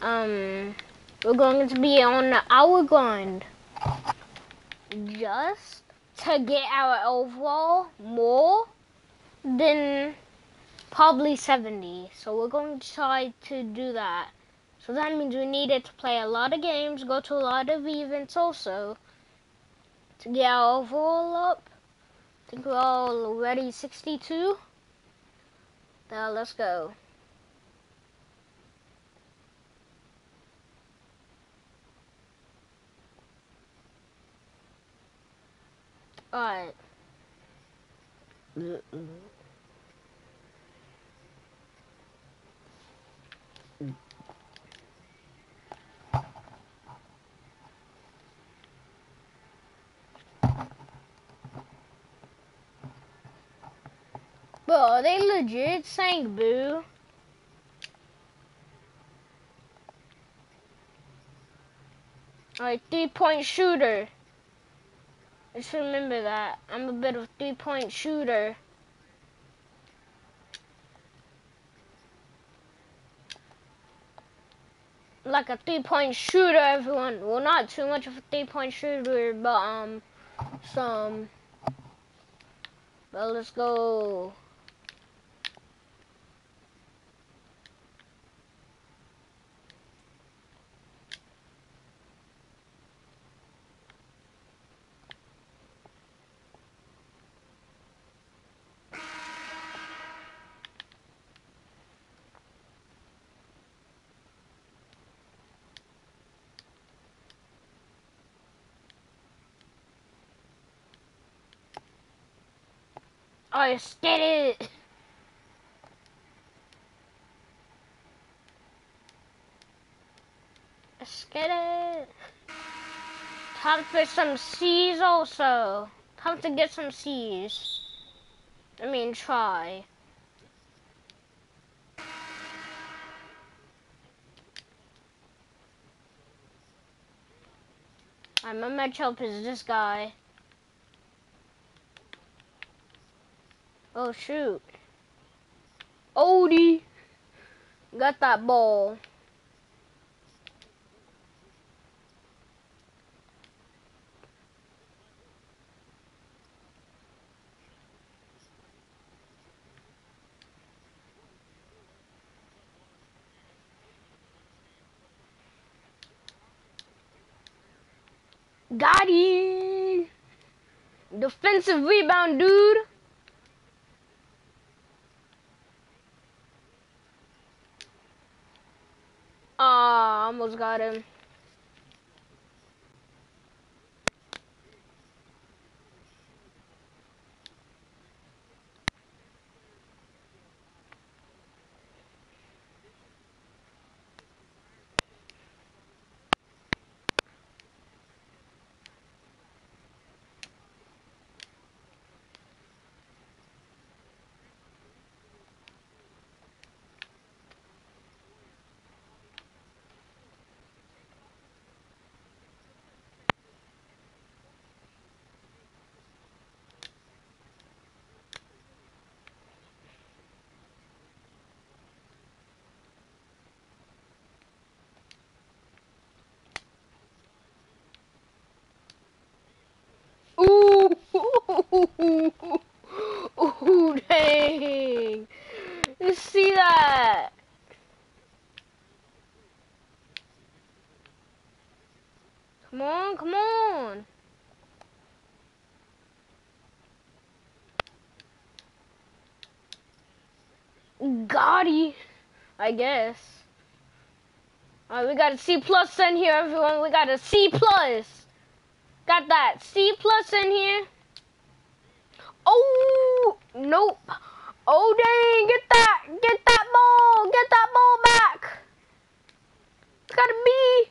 um, we're going to be on the hour grind. Just to get our overall more than probably 70. So we're going to try to do that. So that means we needed to play a lot of games, go to a lot of events also to get our overall up. I think we're already 62. Now let's go. Alright. Bro, they legit sang boo. Alright, three point shooter. Just remember that. I'm a bit of a three point shooter. Like a three point shooter, everyone. Well, not too much of a three point shooter, but, um, some. But let's go. Oh, let's get it. Let's it. Time for some C's also. Time to get some C's. I mean, try. I'm a match help is this guy. Oh shoot. Odie got that ball. Got it. Defensive rebound, dude. Ah, almost got him. Ooh, ooh, dang! You see that? Come on, come on! Gotti, I guess. Alright, we got a C plus in here, everyone. We got a C plus. Got that C plus in here. Oh, nope. Oh, dang, get that, get that ball, get that ball back. It's got a B.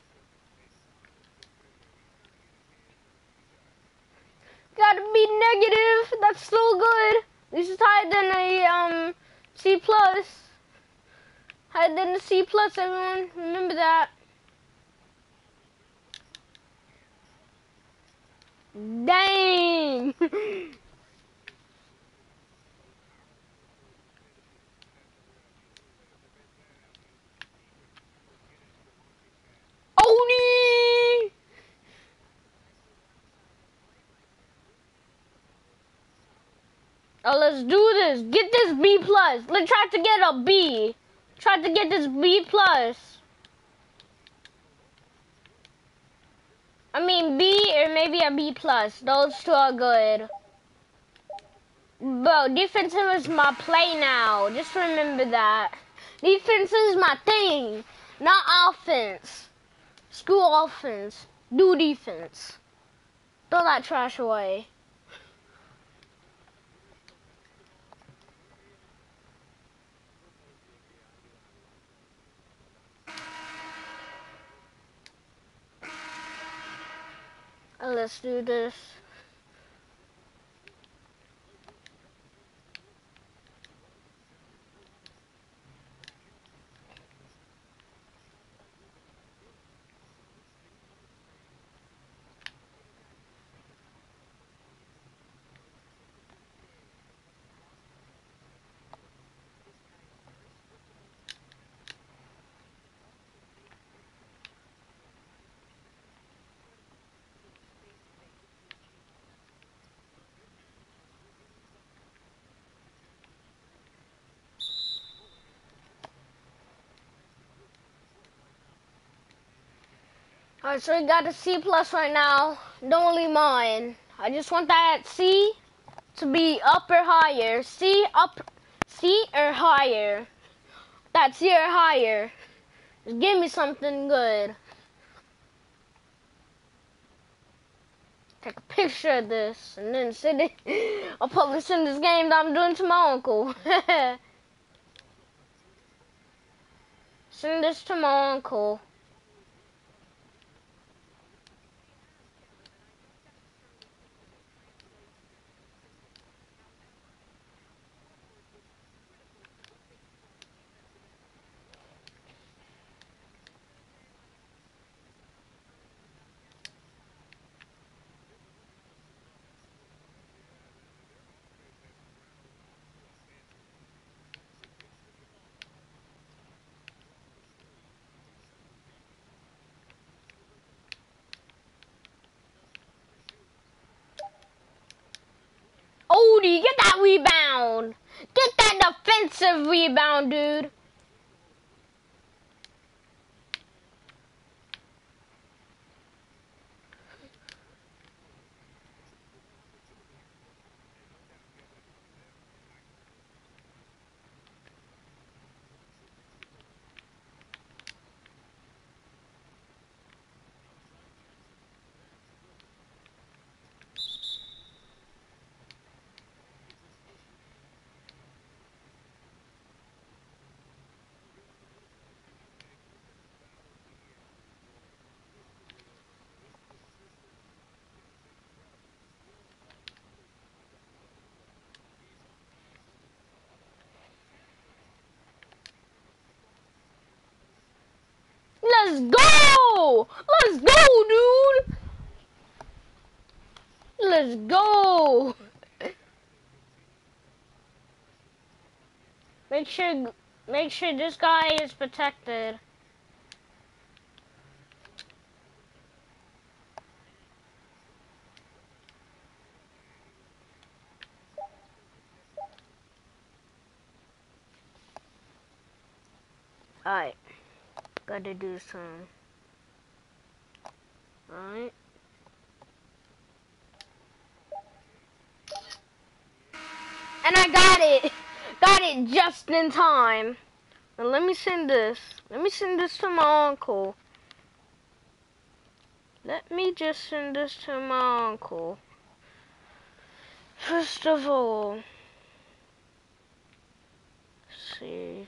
Got to be negative. That's still good. This is higher than a um C plus. Higher than a C plus, everyone. Remember that. Dang! Oni! Oh, let's do this. Get this B plus. Let's try to get a B. Try to get this B plus. I mean B or maybe a B plus. Those two are good. Bro, defensive is my play now. Just remember that. Defense is my thing, not offense. Screw offense. Do defense. Throw that trash away. Let's do this. Alright, so we got a C plus right now. Don't leave mine. I just want that C to be up or higher. C up, C or higher. That C or higher. Just give me something good. Take a picture of this and then send it. I'll publish in this game that I'm doing to my uncle. send this to my uncle. Odie, get that rebound. Get that defensive rebound, dude. Let's go! Let's go, dude! Let's go! Make sure, make sure this guy is protected. Alright. Gotta do some. Alright. And I got it! Got it just in time. Let me send this. Let me send this to my uncle. Let me just send this to my uncle. First of all, see.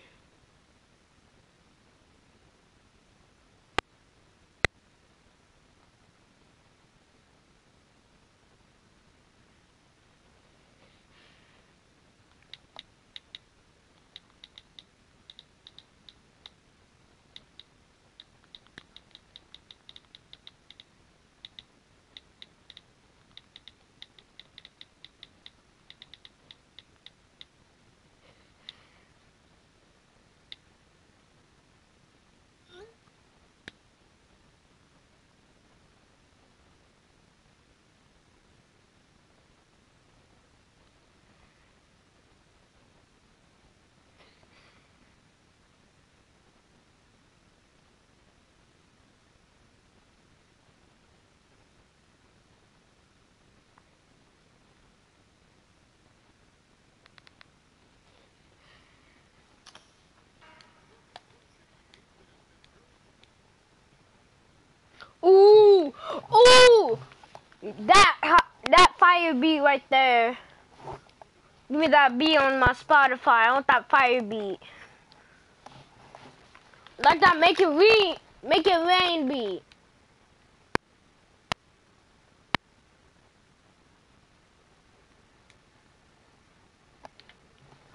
Me that beat on my Spotify. I want that fire beat. Like that, make it rain, make it rain beat.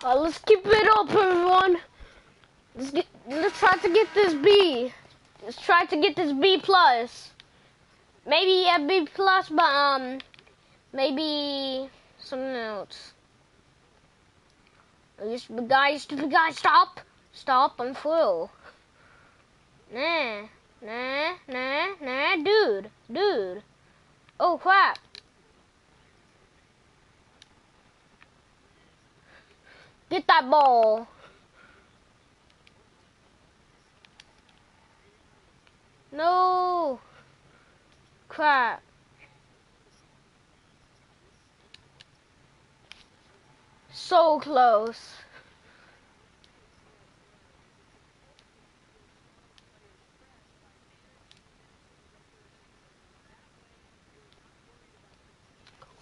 Let's keep it up, everyone. Let's get, let's try to get this B. Let's try to get this B plus. Maybe a B plus, but um, maybe something else. You stupid guy, stupid guy, stop! Stop, I'm full. Nah, nah, nah, nah, dude, dude. Oh crap. Get that ball. No. Crap. So close.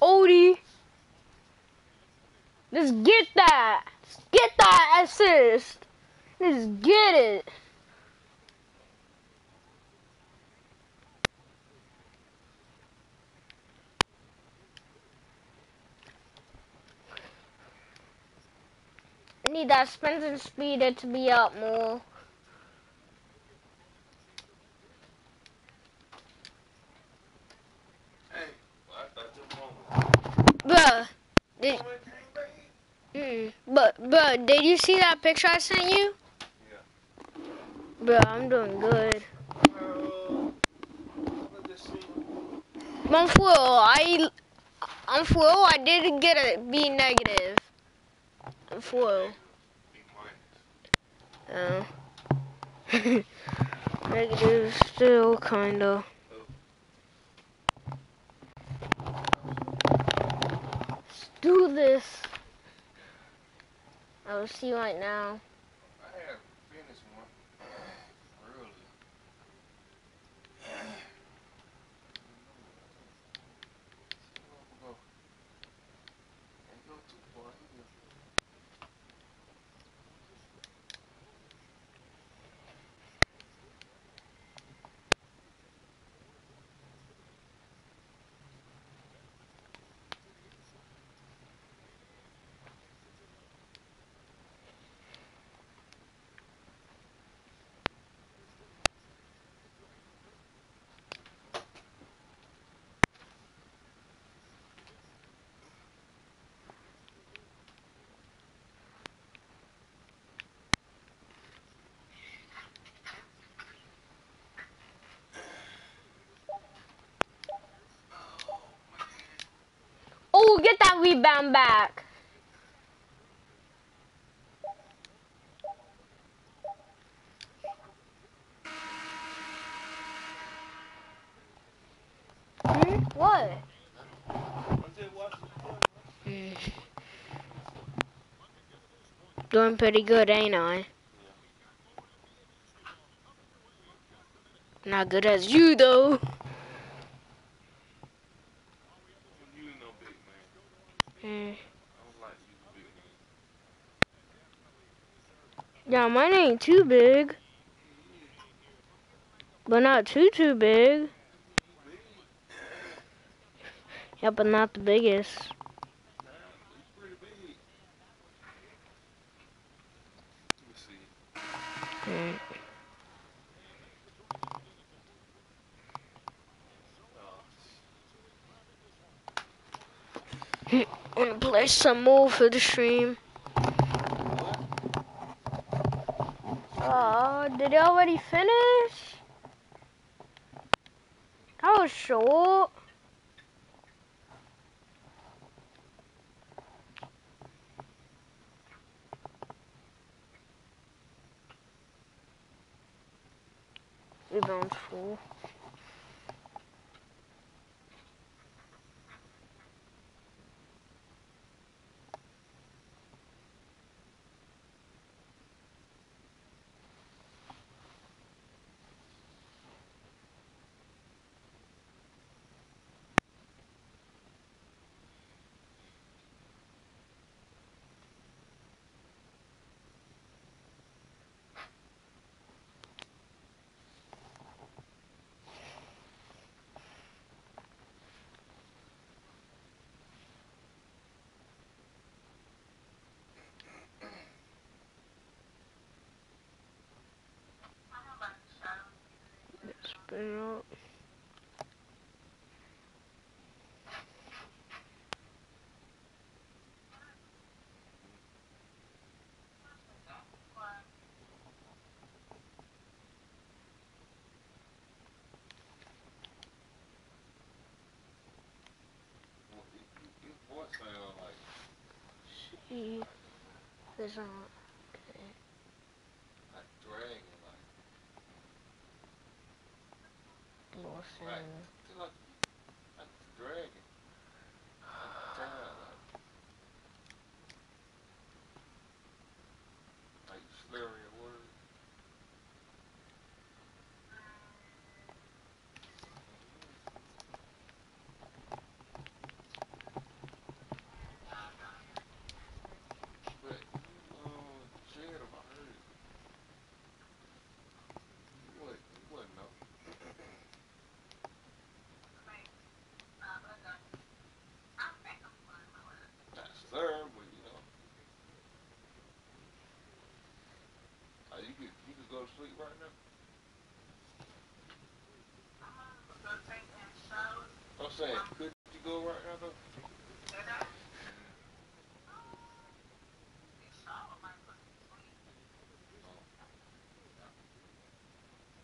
Odie. Let's get that. Let's get that assist. Let's get it. Need that sprinting speeder to be up more. Bruh, did, mm, but, bruh, did you see that picture I sent you? Yeah. Bruh, I'm doing good. I'm full. I, I'm full. I didn't get a B negative. I'm Oh. negative still kinda. Let's do this. I will see you right now. I had finished one early. Go. Ain't go too far either. Oh, get that rebound back. Hmm? What? Mm. Doing pretty good, ain't I? Not good as you, though. You ain't no big man. Mm. I don't like you, big man. Yeah, mine ain't too big. But not too, too big. Yeah, but not the biggest. Mm. Uh, Wanna play some more for the stream? Oh, did it already finish? That was short. Rebound's full. You know? Well, your- your- Your voice sound like See, there's not. like dragging, like Listen. Right. like like dragging. Like time, like like you slurring your words. But you um shared them, I heard it. You wasn't you wasn't no not slurring, but you know. Uh, you could you could go to sleep right now. I'm saying, could you go right now though?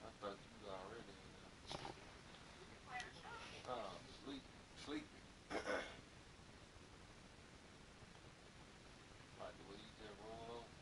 I thought you was already in there. Oh, sleep, sleep. like the way you just roll over.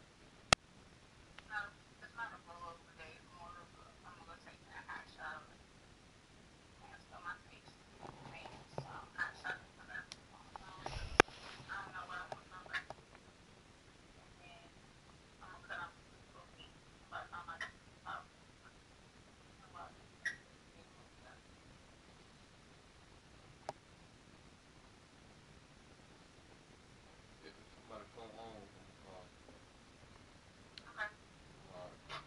If somebody come home, uh, alright.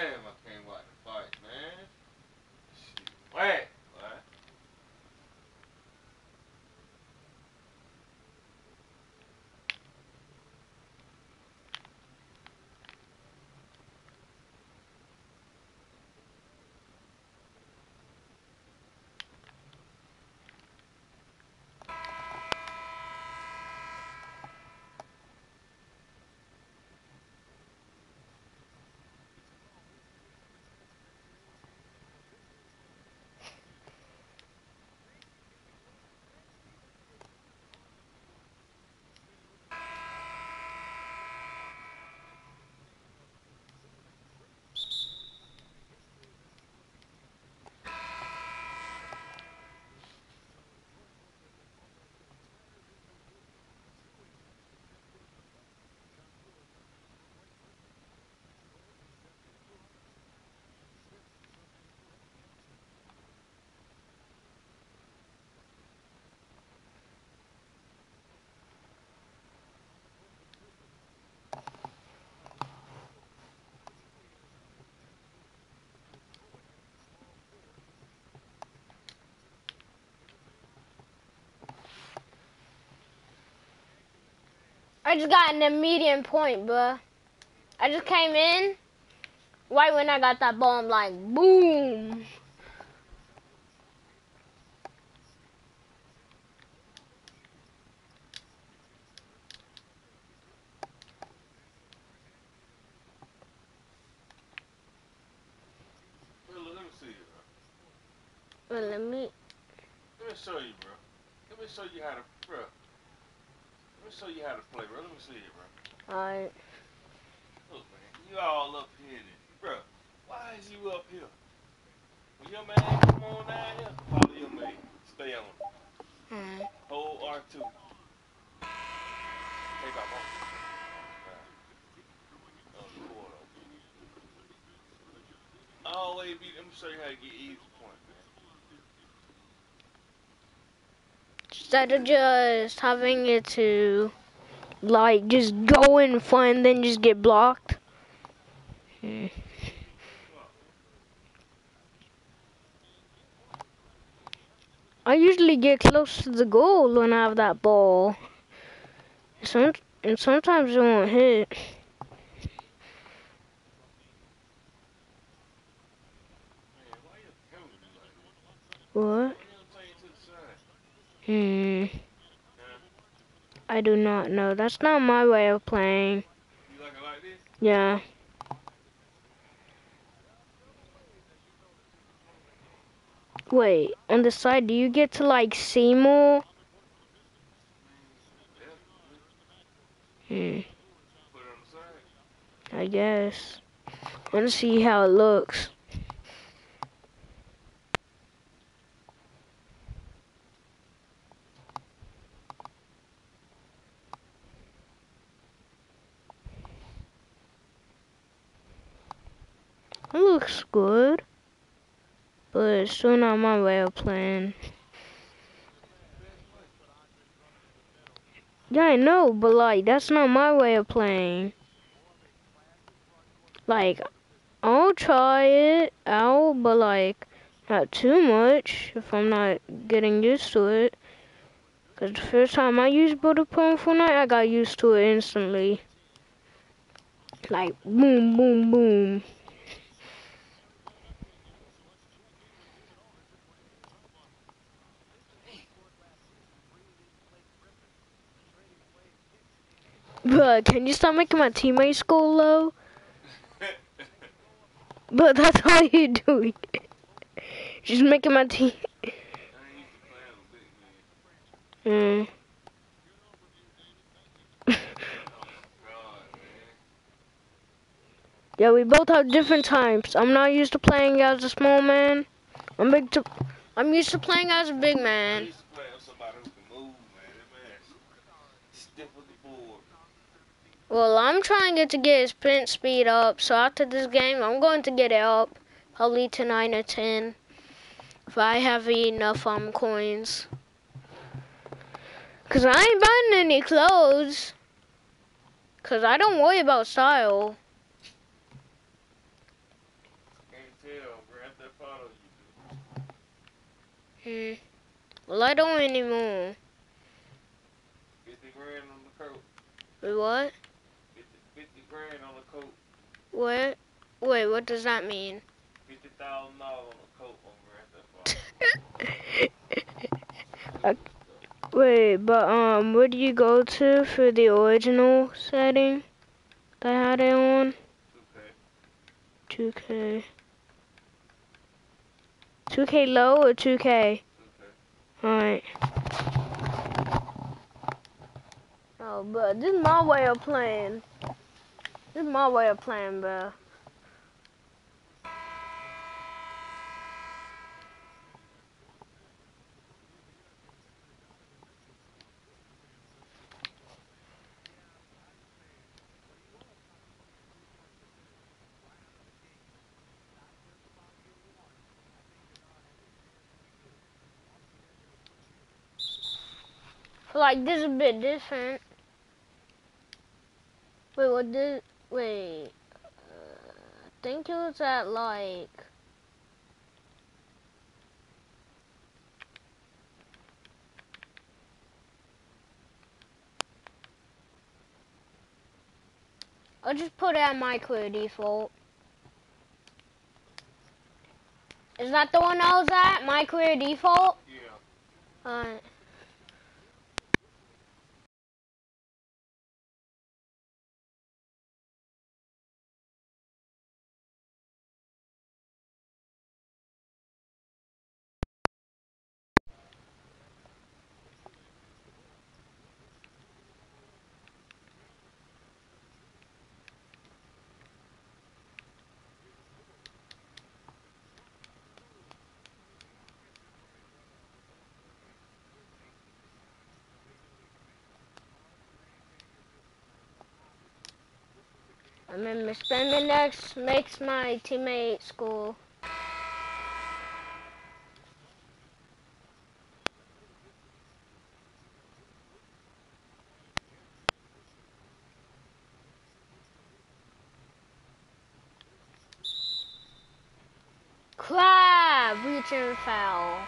Damn, I can't watch the fight, man. Shit, whack, boy. I just got an immediate point, bruh. I just came in. Right when I got that ball, I'm like, boom. Well, let me see it, bro. Well, let me. Let me show you, bro. Let me show you how to, bro. Let me show you how to play, bro. Let me see it, bro. Alright. Look, man, you all up here, then. bro. Why is you up here? When your man come on down here, follow your man. Stay on. Alright. Hold R2. Take off on. On the quarter. Always be. Let me show you how to get easy point, man. Instead of just having it to like just go in fun and then just get blocked. Hmm. I usually get close to the goal when I have that ball. Some and sometimes it won't hit. What? Why you don't take it to the side? Hmm. I do not know. That's not my way of playing. Like like? Yeah. Wait, on the side, do you get to like see more? Hmm. I guess. I want to see how it looks. It looks good. But it's still not my way of playing. Yeah, I know, but like, that's not my way of playing. Like, I'll try it out, but like, not too much if I'm not getting used to it. Cause the first time I used Pro in Fortnite, I got used to it instantly. Like, boom, boom, boom. Bruh, can you stop making my teammates go low? But that's all you're doing. Just making my team. I ain't used to playing with big man. Mm. Yeah, we both have different types. I'm not used to playing as a small man. I'm big to. I'm used to playing as a big man. used to play with somebody who can move, man. That man stiff with the board. Well, I'm trying to get his print speed up. So after this game, I'm going to get it up, probably to nine or ten, if I have enough um coins. Cause I ain't buying any clothes. Cause I don't worry about style. Can't tell, Grand Theft Auto you do. Hmm. Well, I don't anymore. 50 grand on the coat. Wait, what? 50, 50 grand on the coat. What? Wait, what does that mean? $50,000 on the coat on Grand. Wait, but um, where do you go to for the original setting that I had it on? Okay. 2K. 2K low or 2K? Okay. Alright. Oh, but this is my way of playing. This is my way of playing, bro. like this is a bit different. Wait, what did? Wait, uh, I think it was at like. I'll just put it at my clear default. Is that the one I was at? My clear default? Yeah. Alright. I remember spending X makes my teammate score. Crab, reach and foul.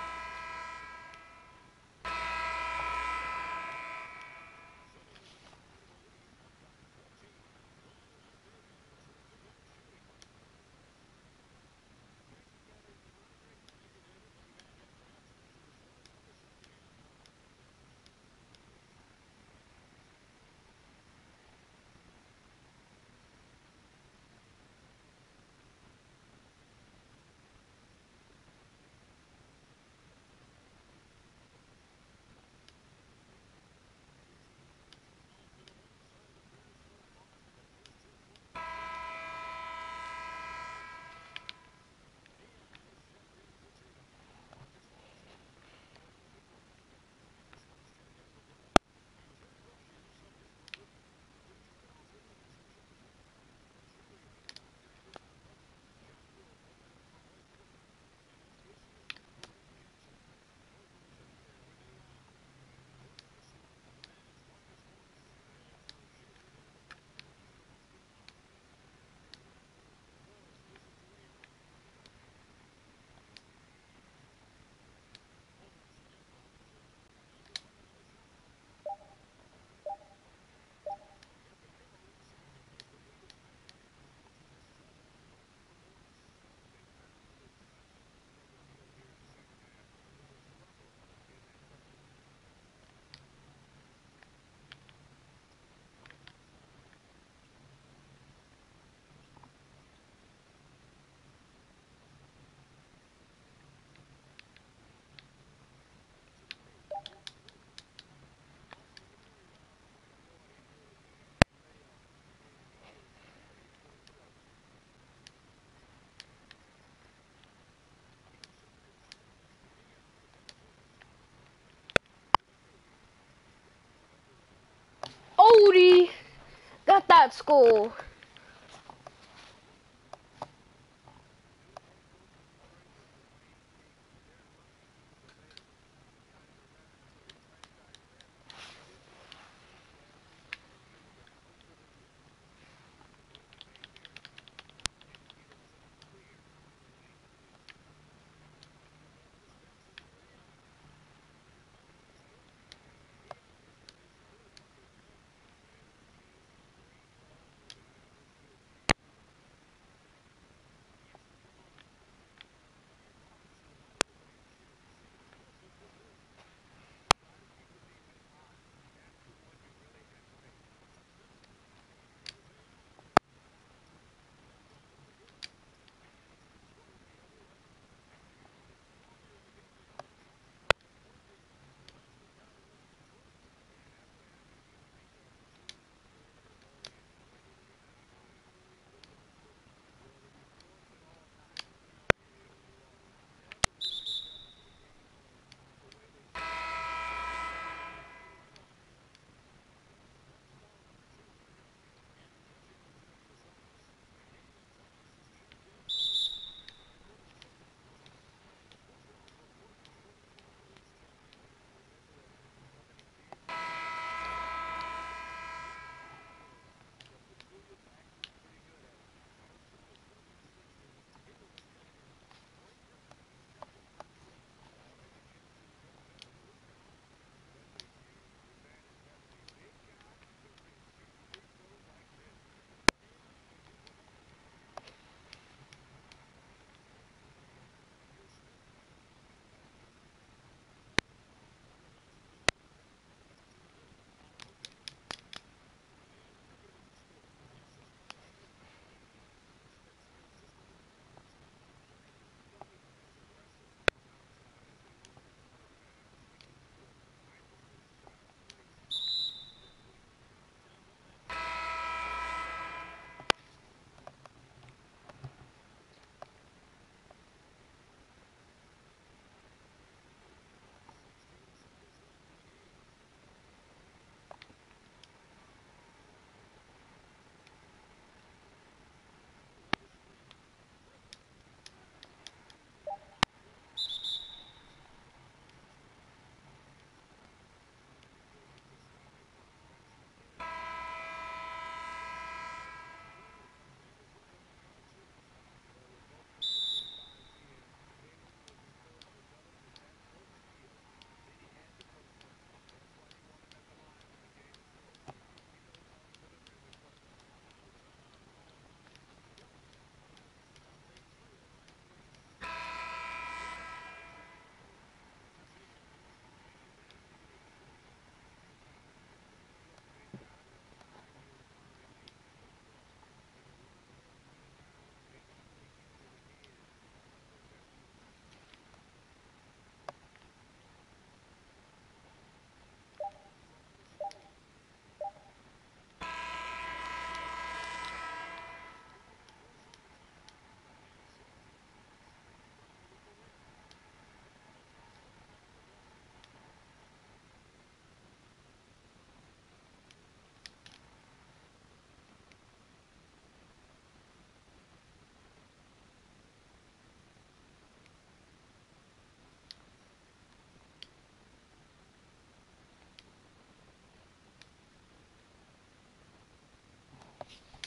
Got that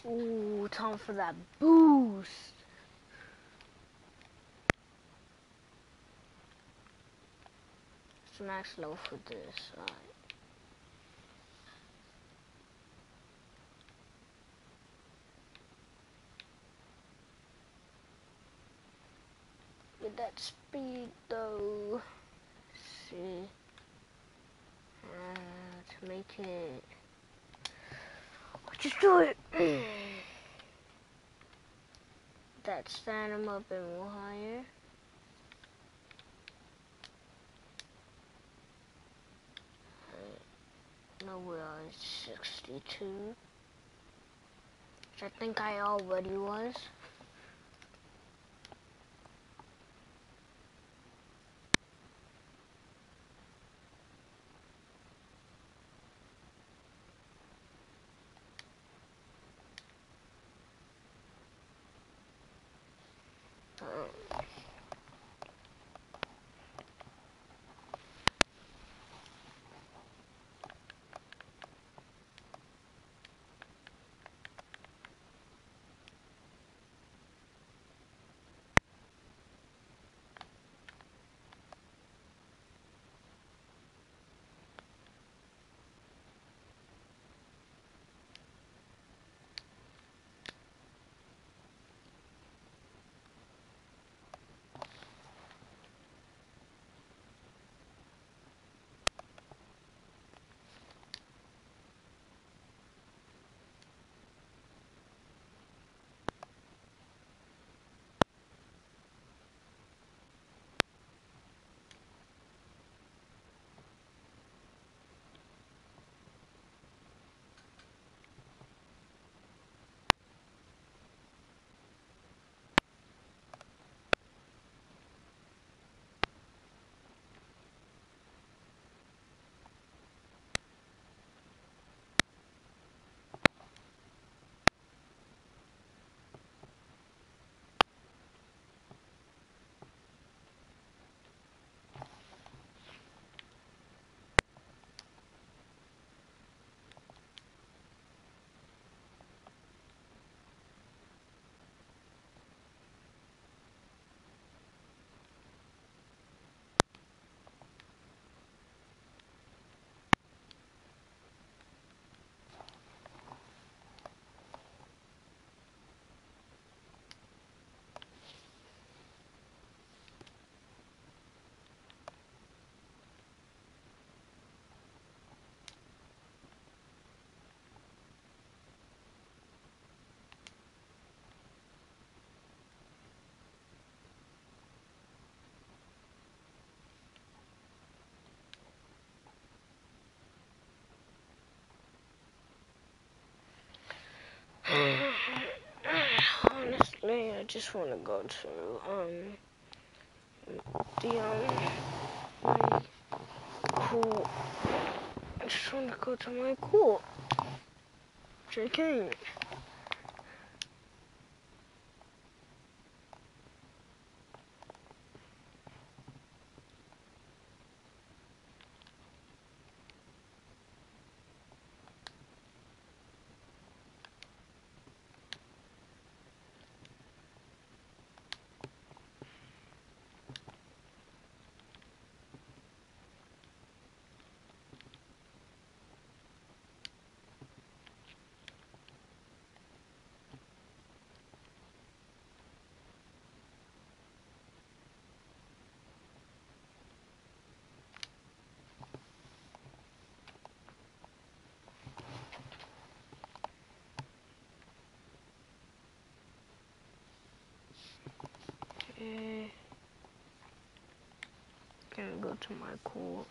Ooh, time for that boost. It's max low for this. With that speed though, see, uh, to make it, just do it. that stand him up and more higher. Uh, no, we are at 62. Which I think I already was. Just want to go to um the um my cool. I just want to go to my cool. JK. Okay. Gonna go to my cool.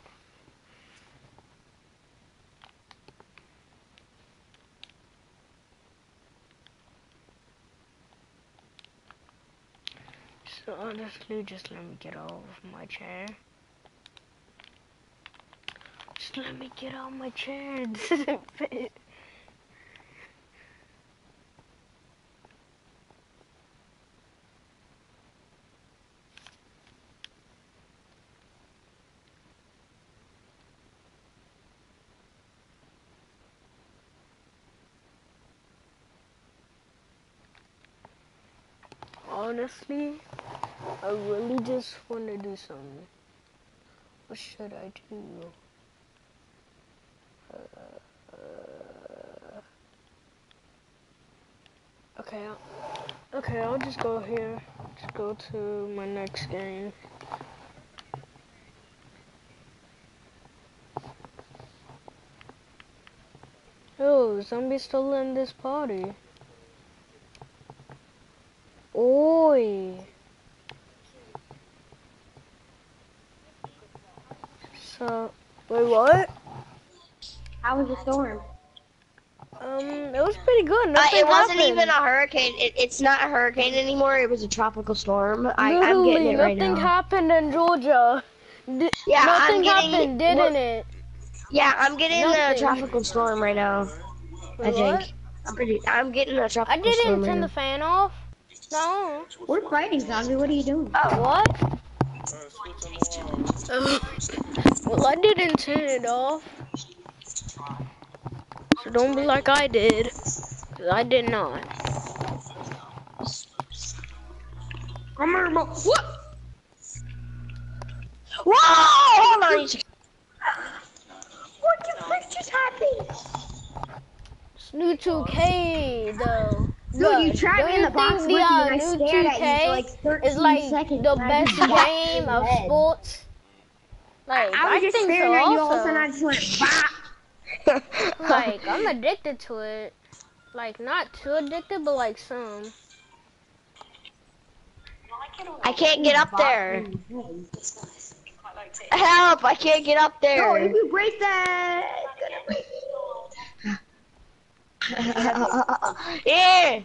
So honestly, just let me get off my chair. Just let me get off my chair. This isn't fit. Honestly, I really just want to do something. What should I do? Uh, okay, I'll, okay, I'll just go here. Just go to my next game. Oh, zombie still in this party. Oi. So, wait, what? How was the storm? Um, it was pretty good. Uh, Nothing it wasn't happened. even a hurricane. It, it's not a hurricane anymore. It was a tropical storm. I, I'm getting it right nothing now. happened in Georgia. Di- Yeah, nothing I'm getting happened, didn't what- it? Yeah, I'm getting Nothing. a tropical storm right now. I think. what? I'm pretty. I'm getting a I tropical storm. I didn't storm right turn now. the fan off. No. We're fighting, zombie. What are you doing? Oh, what? Switch them on. well, I didn't turn it off. So don't be like I did. 'cause I did not. I'm gonna- What? Whoa! Hold on. What the frick just happened? It's new 2K though. Dude, Bruh, you trapped don't me in the box think with the you uh, and I new stared at you 2K for like 13 is like seconds. the best game of head. sports? Like I was just think staring so at you also. all of a sudden I just went bop. like I'm addicted to it. Like not too addicted, but like some. I can't get up there. Help! I can't get up No, there. if you break that, yeah.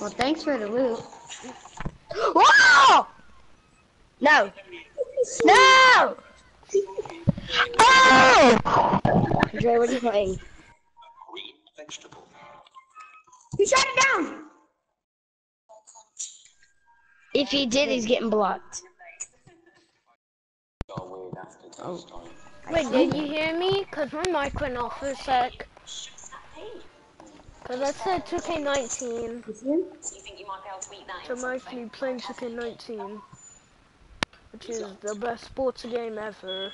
well, thanks for the loot. Whoa! No. No! Oh! Dre, what are you playing? You shot it down. If he did, he's getting blocked. Oh. Wait, did you hear me? Cause my mic went off for a sec. Cause I said 2K19. So I'm actually playing 2K19. Which is the best sports game ever.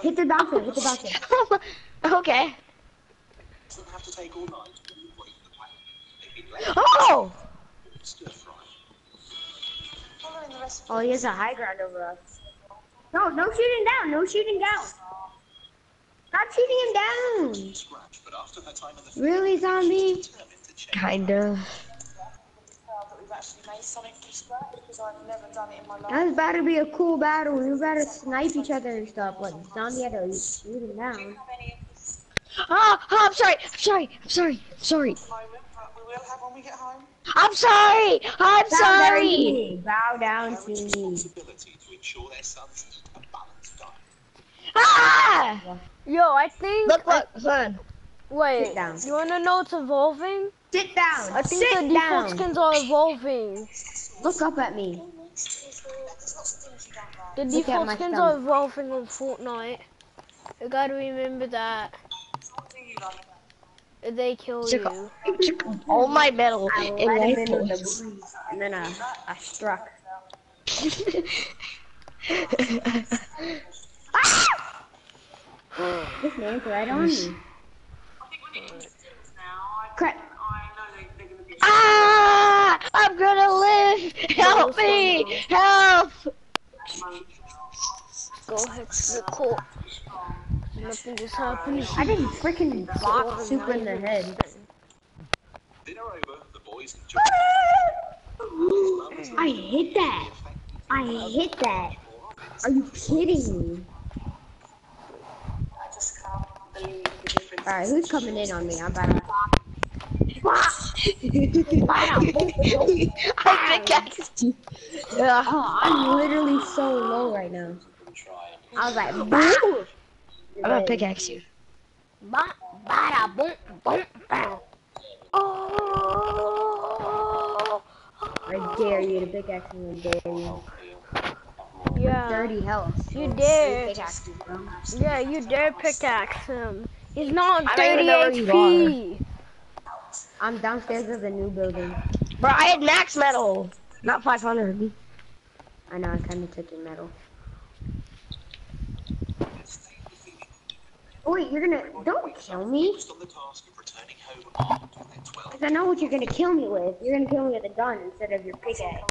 Hit the bouncer. Hit the bouncer. okay. Oh! Oh, he has a high ground over us. No, no shooting down. No shooting down. Stop shooting him down. Really, zombie? Kind of. That's about to be a cool battle. We better snipe each other and stuff. Like zombie had to shoot him down. Oh, oh, I'm sorry. I'm sorry. I'm sorry. I'm sorry. I'm sorry. I'm Bow down to sorry. me. Bow down to me. Ah! Yo, I think. Look, look, son. Wait, Sit down. you wanna know what's evolving? Sit down. I think Sit the default down. skins are evolving. Look up at me. The Look at default skins stomach. are evolving on Fortnite. You gotta remember that. They kill you. took all my metal I and life into the breeze, and then I, I struck. This man's right on me. Crap. ah! I'm gonna live. Help me! Help! Go ahead to the court. Nothing just happened. I didn't freaking box soup in the head. I hit that. I hit that. Are you kidding me? Alright, who's coming in on me? I'm about to. I pickaxed you. Oh, I'm literally so low right now. I was like, boom. I'm gonna pickaxe you. Ba- bada boom boom bow. Oh. Are I dare you to pickaxe me. I dare you. Yeah. 30 health. You dare. Pickaxe me. Yeah, you dare pickaxe him. He's not I don't even know where 30 you HP. I'm downstairs of the new building. Bro, I had max metal, not 500. I know, I kind of took your metal. Wait, you're gonna. Don't kill me. Because I know what you're gonna kill me with. You're gonna kill me with a gun instead of your pickaxe.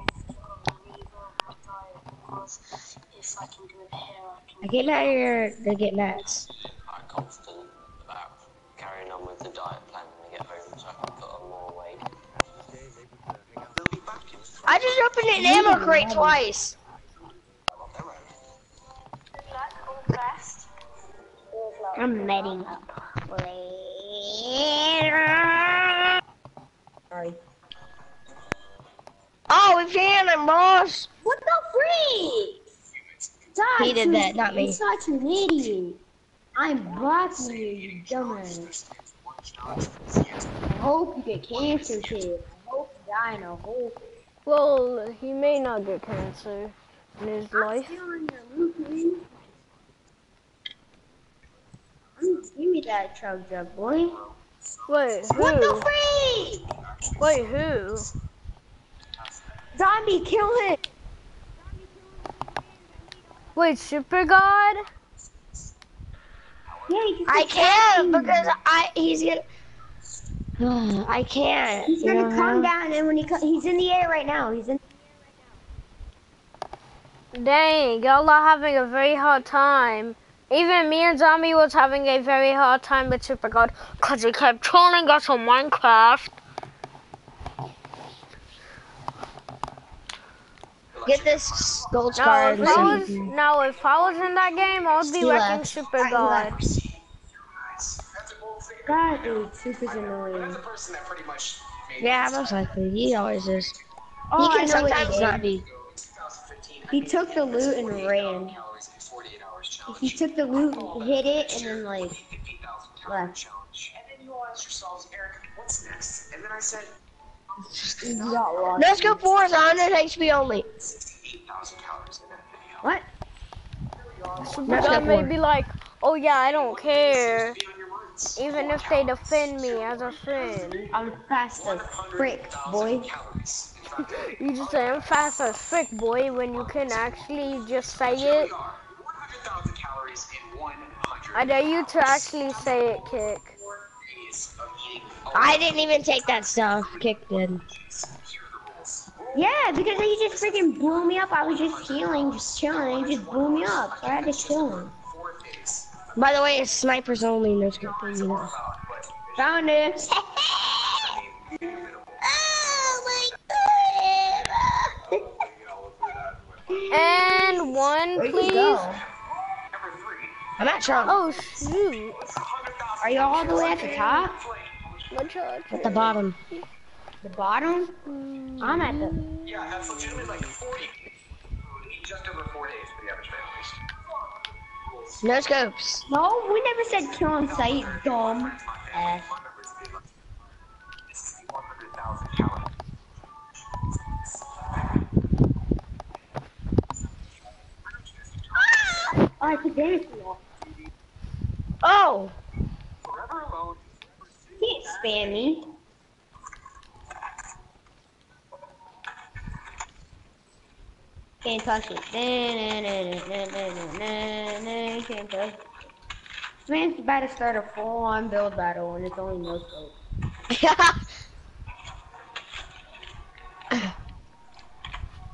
I came out here to get max. I'm confident about carrying on with the diet plan when I get home so I can put on more weight. I just opened an ammo crate twice. I'm medding up. Sorry. Oh, we can, I'm boss. What the freak? Die, He did you- that, not me. You're such an idiot. I'm blocking you, you dumbass. I hope you get cancer, kid. I hope you die in a hole. Well, he may not get cancer in his life. Stealing your loot, man. Mm, Give me that chug jug, boy. Wait, What the who? freak? Wait, who? Zombie, kill him! Wait, Super God? Yeah, I can't attacking because. I he's gonna. I can't. He's gonna know come down, and when he co- he's in the air right now. He's in. Right now. Dang, y'all are having a very hard time. Even me and Zombie was having a very hard time with Super God because he kept trolling us on Minecraft. Get this gold Now scar. if, I was, now, if I was in that game, I would be He wrecking left. Super He God. left. God, dude, Super's annoying. Yeah, most likely. He always is. Oh, he I can know sometimes not be. He took the loot and ran. He took the loot, hit it, and then like left. He got lost. No scope four is 100 HP only. What? Super Let's God go may for it. be like, oh yeah, I don't care. Even if they defend me as a friend. I'm fast as frick, boy. You just say I'm fast as frick, boy, when you can actually just say it. I dare you to actually say it, Kick. I didn't even take that stuff. Kick did. Yeah, because he just freaking blew me up. I was just healing, just chilling, he just blew me up. So I had to kill him. By the way, it's snipers only, no scoping, you know. Found it. Oh and one, Where'd you please. Go? I'm at Trump. Oh shoot! Are you all the way at the top? What charge? At the bottom. The bottom? Mm. I'm at the. Yeah, that's legitimately like 40. Just over four days for the average families. No scopes. No, we never said kill on sight, dumb ass. 100,000 calories. Oh, I could dance now. Oh! Forever alone. Can't spam me. Can't touch it. Can't touch it. Man's about to start a full-on build battle and it's only no scope.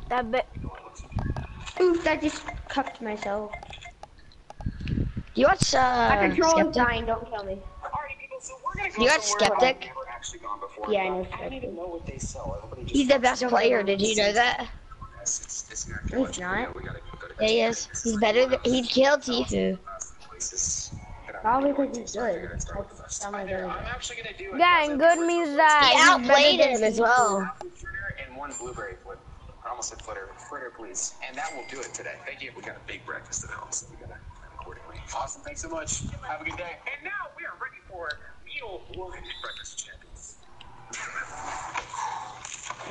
That bit. Oof, I just cupped myself. You watch, My uh, controller's Skeptic? dying, don't kill me. Alright, people, so we're gonna You got Skeptic? I've never actually gone before. Yeah, I know I don't even know what they sell. Everybody just He's the best player, did you know that? It's, it's not he's not. We gotta go to Yeah, he is. He's better than, he'd kill Tifu. places. Probably because he's good. That's, I'm actually gonna do a Yeah, and good means that He outplayed him as well. and one blueberry flip. I almost said flitter. Fritter, please. And that will do it today. Thank you. We got a big breakfast at home, so we gotta plan accordingly. Awesome. Thanks so much. Have a good day. And now we are ready for meal lunch breakfast champions.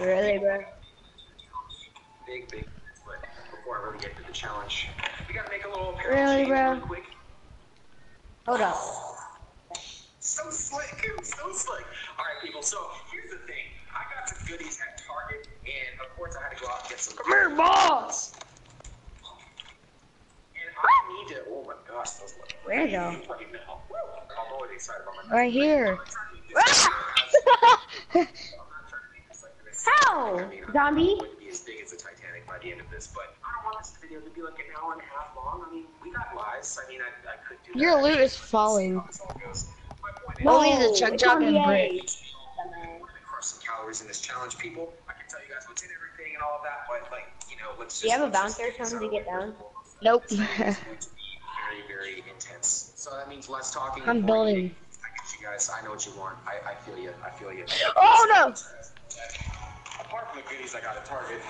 Really, bro? big, big. But before I really get to the challenge, we gotta make a little Really, change bro? real quick. Hold up. So slick, so slick. All right, people. So here's the thing. I got some goodies at Target, and of course I had to go out and get some. Come here, boss. And I need to. Oh my gosh, those look Where though? right now. I'm always excited about my. Right here. How? Zombie? as big as the Titanic by the end of this, but I don't want this video to be like an hour and a half long. I mean, we got lives. I mean, I, I could do Your that. loot is falling. That's how it goes. My point Only the No, chug it's jug and 28. brick. we're gonna crush some calories in this challenge, people. I can tell you guys what's in everything and all of that, but like, you know, let's just. Do you have a let's bouncer get this something to get of the way. down? Nope. very, very intense. So that means less talking. I'm more building. I get you guys. I know what you want. I, I feel you. I feel you. Oh no! Apart from the goodies I got at Target.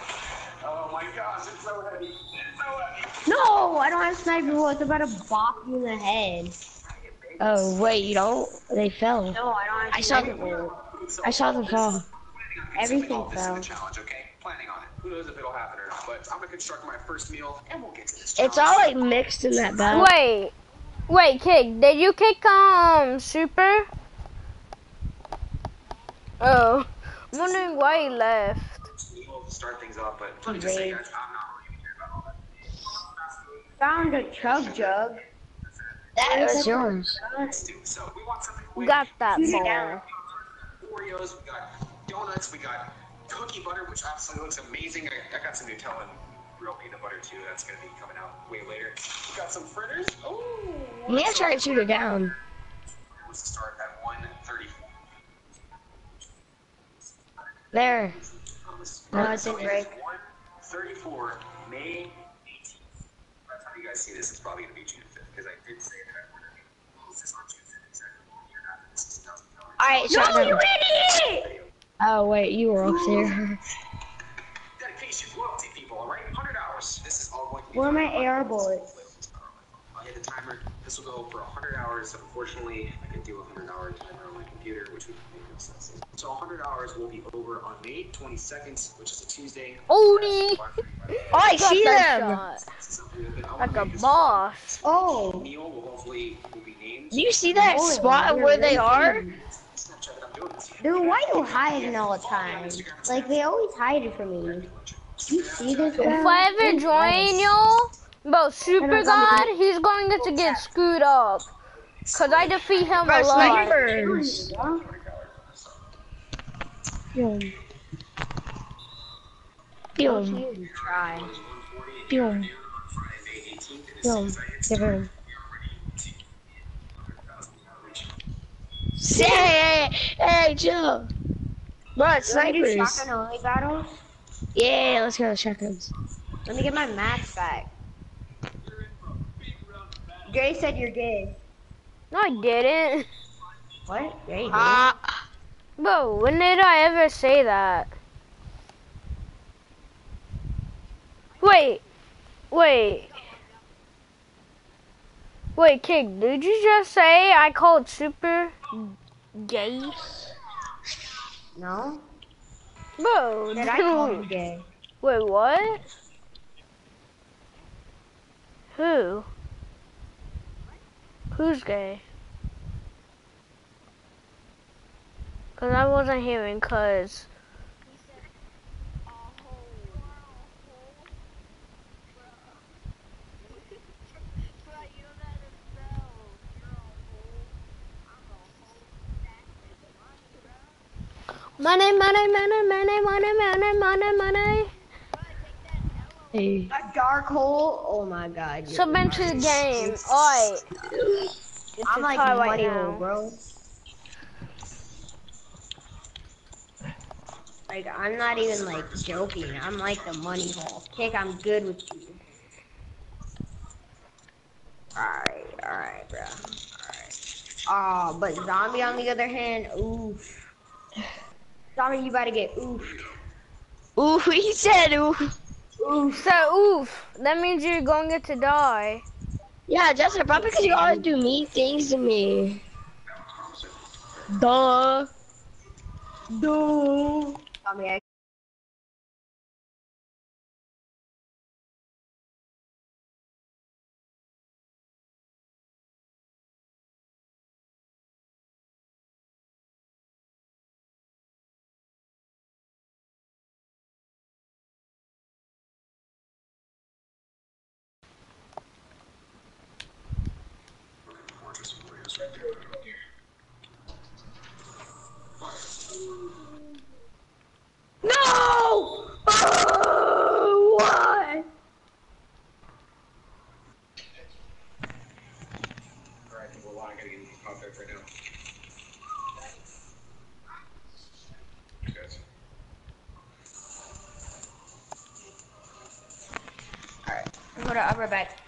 Oh my gosh, it's so heavy. It's so heavy. No, I don't have sniper bullets. I'm about to bop you in the head. Oh wait, you don't? They fell. No, I don't have I saw them. bullets. I saw them fall. Planning on Everything something all this in fell. the challenge, okay? Planning on it. Who knows if it'll happen or not, but I'm gonna construct my first meal and we'll get to this It's all like mixed in that bag. Wait, wait, kick. Did you kick um super? Oh, I'm wondering why he left. We'll start things off, but let me just say, guys, I'm not really care about all that. Found a chug jug. That is was yours. Let's do it. So we want something quick. Got that Shoot it ball. Oreos, we got donuts, we got cookie butter, which absolutely looks amazing. I, I got some Nutella and real peanut butter too. That's gonna be coming out way later. We got some fritters. Ooh. You need to try to shoot it down. What's the start at 1:34? There. No, it's in break. is 1:34, May 18th. By the time you guys see this, it's probably gonna be June 5th because I did say that I wanted to post this on June 5th exactly one year after this is announced. Alright, No, you idiot! Oh wait, you were up there. Dedication, loyalty, people, all right? 100 hours. This is all going to be. Where are my done. AR bullets? I'll hit the timer. This will go for 100 hours. Unfortunately, I can do a 100 hour timer on my computer, which would make no sense. So 100 hours will be over on May 22nd, which is a Tuesday. Odie. Oh, I Got see them. shot. This is something that I Like wanna a make boss. Oh. oh. Meal will hopefully will be named. Do you see that Oh, spot where they are? Snapchat that I'm doing this. Dude, why you hiding all the time? Like, they always hide it from me. You see this guy? If I ever join y'all, bro, Super God, he's going to get screwed up. Cause I defeat him a Bro, lot. snipers. Boom. Boom. Try. Boom. Boom. Say, hey, hey, hey, chill. Bro, it's Let me do snipers. shotgun only battles. Yeah, let's go to shotguns. Let me get my max back. Gray said you're gay. No, I didn't. What? Yeah, you did. Ah, Bro, when did I ever say that? Wait, wait. Wait, Kid, did you just say I called Super gay? no? Bro, Did I call you gay? Wait, what? Who? Who's gay? Cause I wasn't hearing, cause money, money, money, money, money, money, money, money. hey. A dark hole? Oh my god. you're- Sub into the game. Alright. It's I'm like tie right money hole, bro. Like, I'm not even like joking. I'm like the money hole. Kick, I'm good with you. Alright, alright, bro. Alright. Oh, but zombie on the other hand, oof. Zombie, you gotta get oof. Oof, he said oof. Oof. So, oof. That means you're going to get to die. Yeah, Justin, probably because you always do mean things to me. Duh. Zombie, I go to upper back.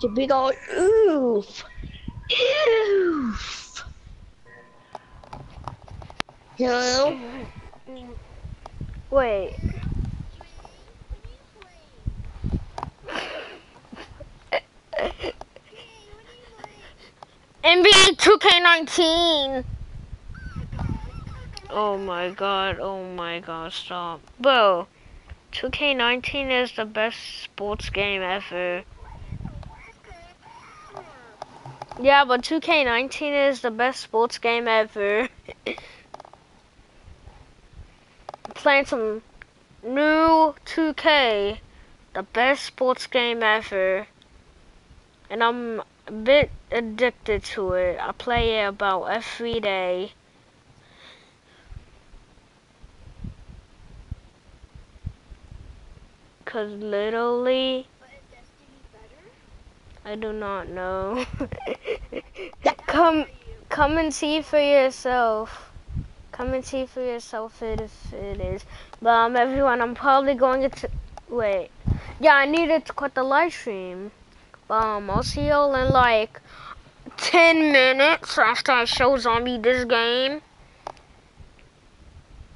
The big old oof. Oof. Hello? Wait. NBA 2K19. Oh my god, oh my god, stop. Bro, 2K19 is the best sports game ever. Yeah, but 2K19 is the best sports game ever. Playing some new 2K, the best sports game ever. And I'm a bit addicted to it. I play it about every day. Cause literally, I do not know. come, come and see for yourself. Come and see for yourself if it is. But um, everyone, I'm probably going to wait. Yeah, I needed to cut the live stream. Um, I'll see y'all in like 10 minutes after I show Zombie this game.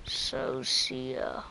So, see ya.